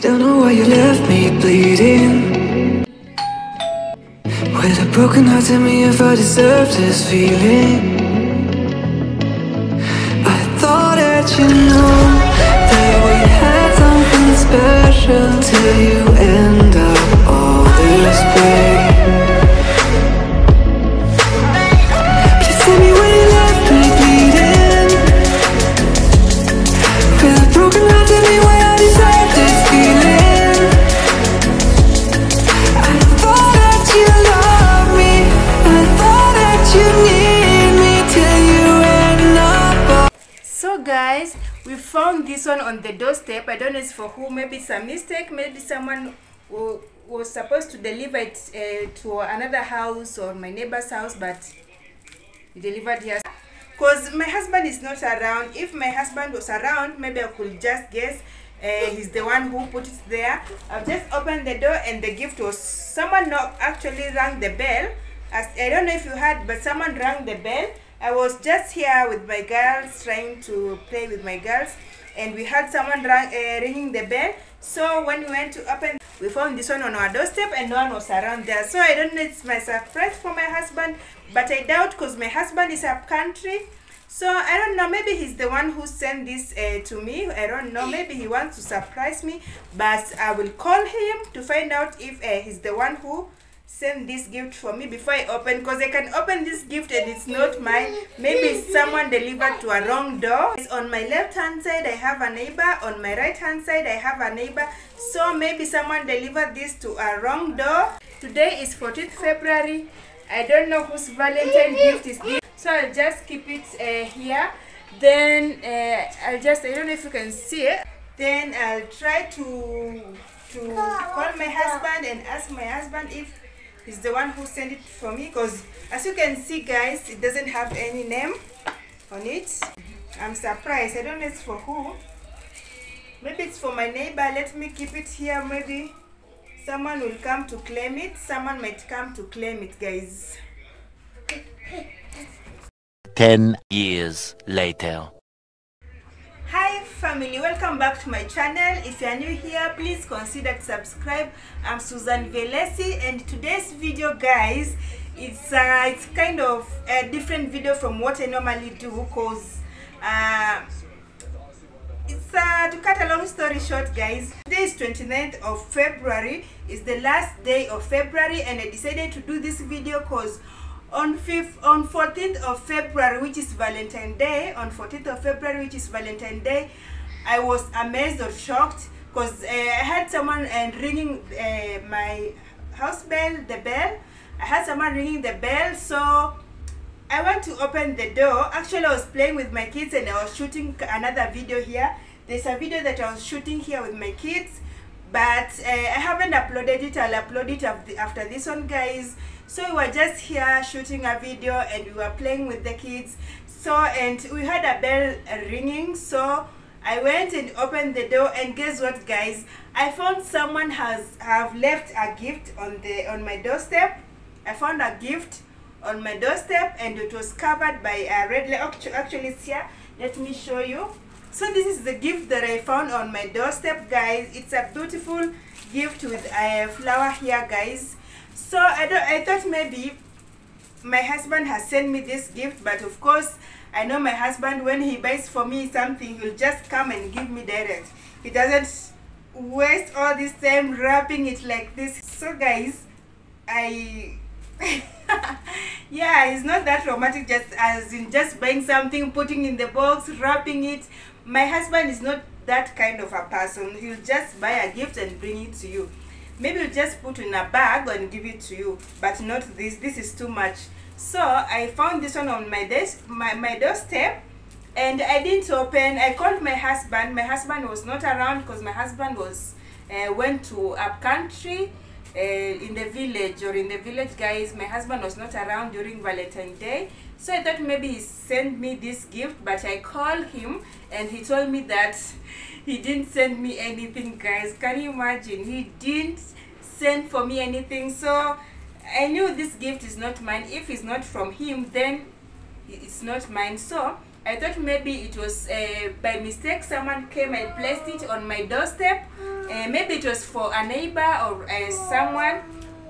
Don't know why you left me bleeding. With a broken heart, tell me if I deserve this feeling. I thought that you know that we had something special till you end up all this way. Found this one on the doorstep. I don't know it's for who. Maybe it's a mistake. Maybe someone who was supposed to deliver it uh, to another house or my neighbor's house, but he delivered here. Cause my husband is not around. If my husband was around, maybe I could just guess uh, he's the one who put it there. I've just opened the door and the gift was someone not actually rang the bell. As I don't know if you heard, but someone rang the bell. I was just here with my girls trying to play with my girls, and we had someone uh, ringing the bell. So when we went to open, we found this one on our doorstep, and no one was around there. So I don't know. It's my surprise for my husband, but I doubt because my husband is up country. So I don't know. Maybe he's the one who sent this uh, to me. I don't know. Maybe he wants to surprise me, but I will call him to find out if uh, he's the one who sent this gift for me before I open. Because I can open this gift and it's not mine. Maybe someone delivered to a wrong door. It's on my left hand side. I have a neighbor. On my right hand side, I have a neighbor. So maybe someone delivered this to a wrong door. Today is 14th February. I don't know whose Valentine gift is this. So I'll just keep it uh, here. Then uh, I'll just, I don't know if you can see it. Then I'll try to to call my husband and ask my husband if he's the one who sent it for me. Because as you can see guys, it doesn't have any name on it. I'm surprised. I don't know it's for who. Maybe it's for my neighbor. Let me keep it here. Maybe someone will come to claim it. Someone might come to claim it, guys. 10 years later. Family, welcome back to my channel. If you are new here, please consider to subscribe. I'm Susan Velesi and today's video guys, it's uh, it's kind of a different video from what I normally do cause uh, it's uh, to cut a long story short guys today is 29th of february is the last day of february and i decided to do this video cause on 5th on 14th of february which is valentine day on 14th of february which is valentine day i was amazed or shocked because uh, i had someone and ringing uh, my house bell the bell i had someone ringing the bell so I went to open the door. Actually, I was playing with my kids and I was shooting another video here. There's a video that I was shooting here with my kids, but uh, I haven't uploaded it. I'll upload it after this one, guys. So we were just here shooting a video and we were playing with the kids. So, and we had a bell ringing. So I went and opened the door and guess what, guys? I found someone has have left a gift on the on my doorstep. I found a gift on my doorstep and it was covered by a red actually it's here let me show you so this is the gift that i found on my doorstep guys it's a beautiful gift with a flower here guys so i don't i thought maybe my husband has sent me this gift but of course i know my husband when he buys for me something he'll just come and give me direct he doesn't waste all this time wrapping it like this. So guys i yeah it's not that romantic just as in just buying something putting in the box wrapping it. My husband is not that kind of a person. He'll just buy a gift and bring it to you. Maybe he'll just put in a bag and give it to you but not this. This is too much so i found this one on my desk my, my doorstep and i didn't open. I called my husband. My husband was not around because my husband was uh, went to up country uh, in the village or in the village guys. My husband was not around during valentine day. So i thought maybe he sent me this gift but i called him and he told me that he didn't send me anything guys. Can you imagine? He didn't send for me anything. So i knew this gift is not mine. If it's not from him then it's not mine. So i thought maybe it was uh, by mistake someone came and placed it on my doorstep. Uh, maybe it was for a neighbor or uh, someone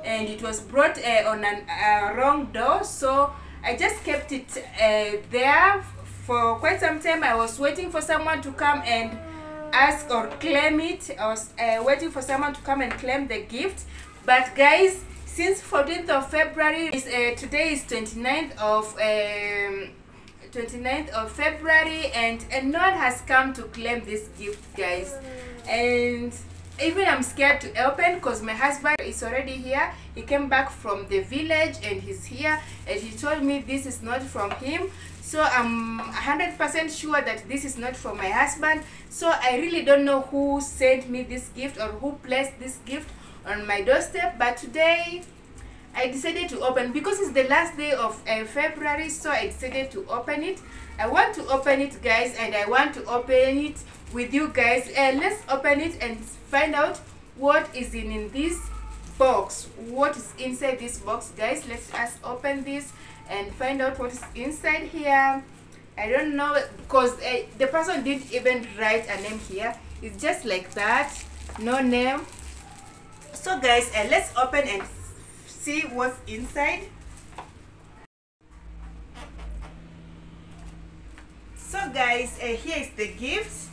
and it was brought uh, on a wrong door. So i just kept it uh, there for quite some time. I was waiting for someone to come and ask or claim it. I was uh, waiting for someone to come and claim the gift. But guys since 14th of february is uh, today is 29th of um, 29th of february and no one has come to claim this gift guys. And even i'm scared to open because my husband is already here. He came back from the village and he's here and he told me this is not from him. So i'm 100% sure that this is not from my husband. So i really don't know who sent me this gift or who placed this gift on my doorstep but today I decided to open because it's the last day of uh, February so I decided to open it. I want to open it guys and I want to open it with you guys. Uh, let's open it and find out what is in, in this box. What is inside this box guys? Let's us open this and find out what is inside here. I don't know because uh, the person didn't even write a name here. It's just like that. No name so guys uh, let's open and see what's inside. So guys uh, here is the gift.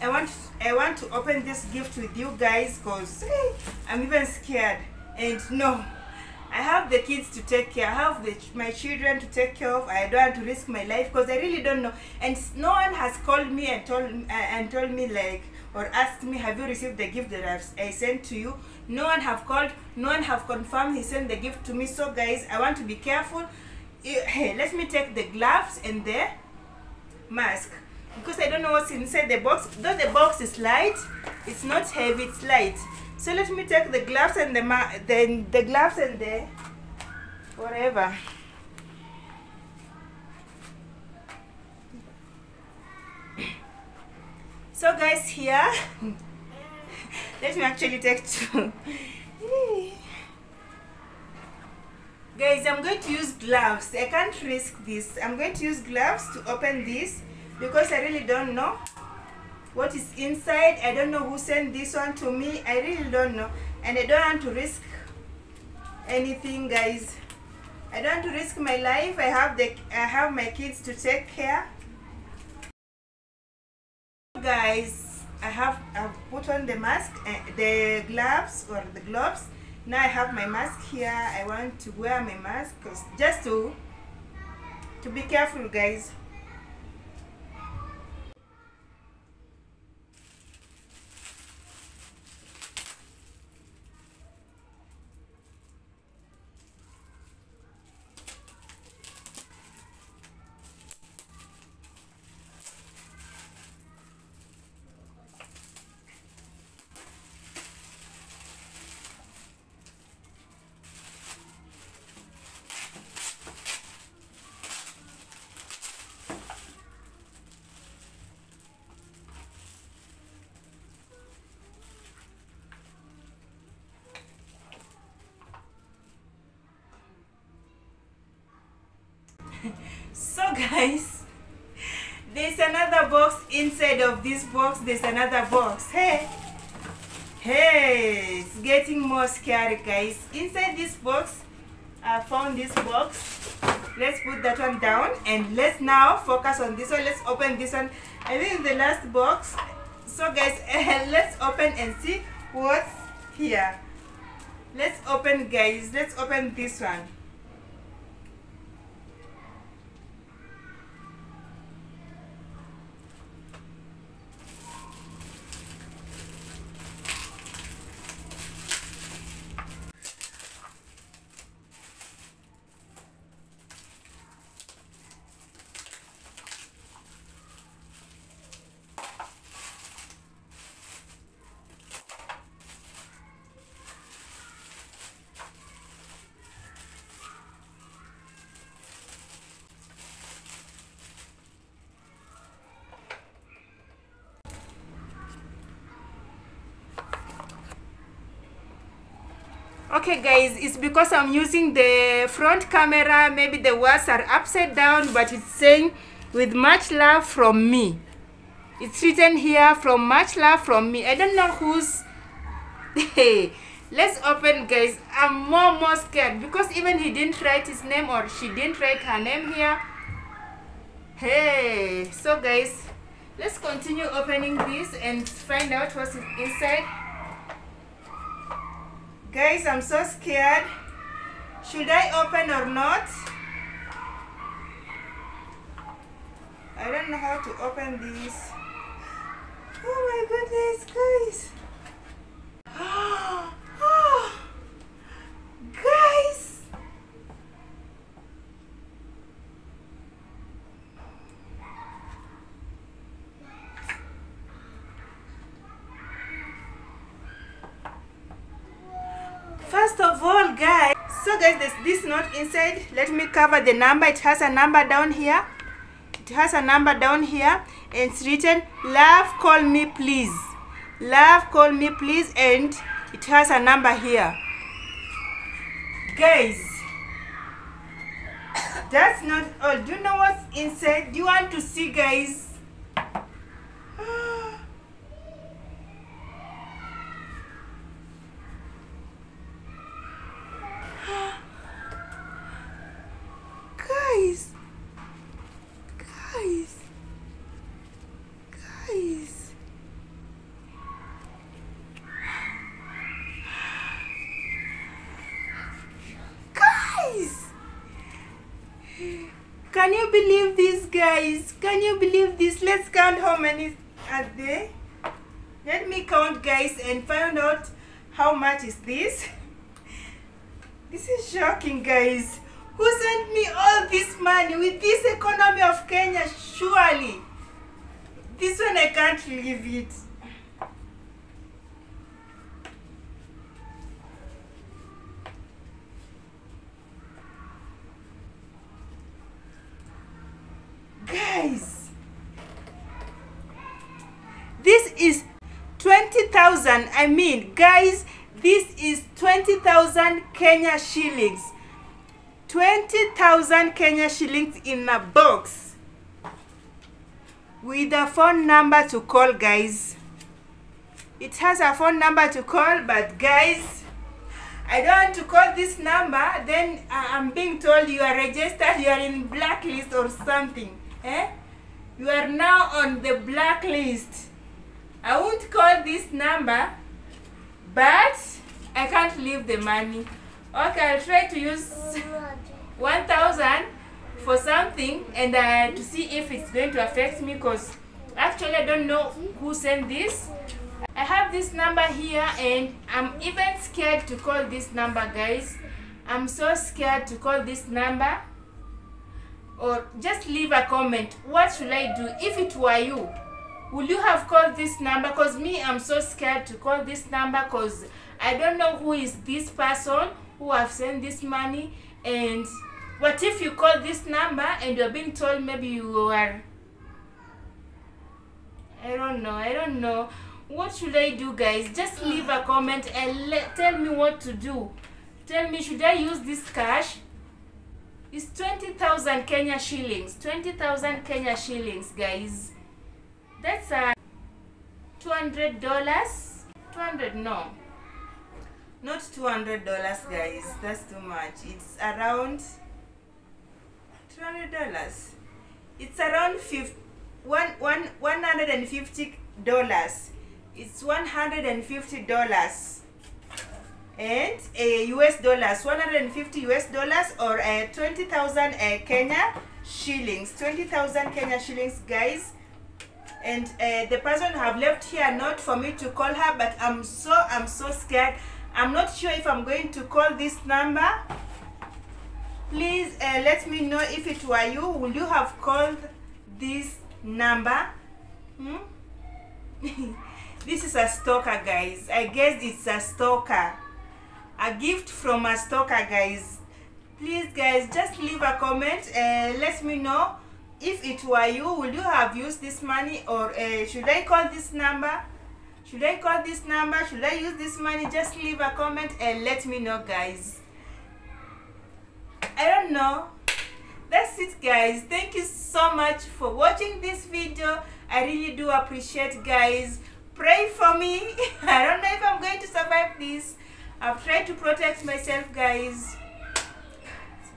I want i want to open this gift with you guys because i'm even scared. And no i have the kids to take care i have the, my children to take care of. I don't want to risk my life because i really don't know. And no one has called me and told uh, and told me like or asked me have you received the gift that I've, i sent to you? No one have called no one have confirmed he sent the gift to me. So guys i want to be careful. Hey let me take the gloves and the mask because i don't know what's inside the box. Though the box is light it's not heavy it's light. So let me take the gloves and the ma then the gloves and the whatever so guys here. Let me actually take two. Guys i'm going to use gloves. I can't risk this. I'm going to use gloves to open this because i really don't know what is inside. I don't know who sent this one to me. I really don't know. And i don't want to risk anything guys. I don't want to risk my life. I have the i have my kids to take care guys i have i've put on the mask uh, the gloves or the gloves. Now i have my mask here. I want to wear my mask just to to be careful guys so guys there's another box inside of this box. There's another box. Hey. Hey it's getting more scary guys. Inside this box i found this box. Let's put that one down and let's now focus on this one. Let's open this one. I think the last box. So guys let's open and see what's here. Let's open guys. Let's open this one okay guys it's because i'm using the front camera maybe the words are upside down but it's saying with much love from me it's written here from much love from me i don't know whose Hey, let's open, guys. I'm more more scared because even he didn't write his name or she didn't write her name here. Hey, so guys, let's continue opening this and find out what's inside. Guys, I'm so scared. Should I open or not? I don't know how to open this. Oh my goodness, guys. guys. Oh, First of all, guys, so guys, there's this note inside. Let me cover the number. It has a number down here. It has a number down here, and it's written, "Love, call me, please." Love, call me, please, and it has a number here. Guys, that's not all. Do you know what's inside? Do you want to see, guys? guys guys guys guys can believe this guys can you believe this let's count how many are there let me count guys and find out how much is this this is shocking guys who sent me all this money with this economy of Kenya? Surely. This one I can't leave it. Guys, this is 20,000. I mean, guys, this is 20,000 Kenya shillings. 20,000 Kenya shillings in a box. With a phone number to call guys. It has a phone number to call but guys I don't want to call this number. Then I- I'm being told you are registered you are in blacklist or something eh? You are now on the blacklist I won't call this number but I can't leave the money okay I'll try to use 1000 for something and uh, to see if it's going to affect me because actually I don't know who sent this. I have this number here and I'm even scared to call this number guys. I'm so scared to call this number or just leave a comment. What should I do if it were you? Will you have called this number? Because me, I'm so scared to call this number because I don't know who is this person who have sent this money and what if you call this number and you're being told maybe you are I don't know, I don't know. What should I do guys? Just leave a comment and let, tell me what to do. Tell me should I use this cash? It's 20,000 Kenya shillings. 20,000 Kenya shillings guys. That's uh, $200. 200 no. Not $200 guys. That's too much. It's around two hundred dollars. It's around fifty one one one hundred and fifty dollars. It's one hundred and a US dollars, one hundred and fifty US dollars or a twenty thousand uh, Kenya shillings, twenty thousand Kenya shillings, guys. And uh, the person have left here not for me to call her, but I'm so I'm so scared. I'm not sure if I'm going to call this number. Please uh, let me know if it were you. Would you have called this number? Hmm? this is a stalker guys. I guess it's a stalker. A gift from a stalker guys. Please guys just leave a comment uh, let me know if it were you would you have used this money or uh, should i call this number should i call this number should i use this money just leave a comment and let me know guys I don't know. That's it guys. Thank you so much for watching this video. I really do appreciate guys. Pray for me. I don't know if I'm going to survive this i've tried to protect myself guys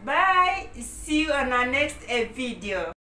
bye see you on our next uh, video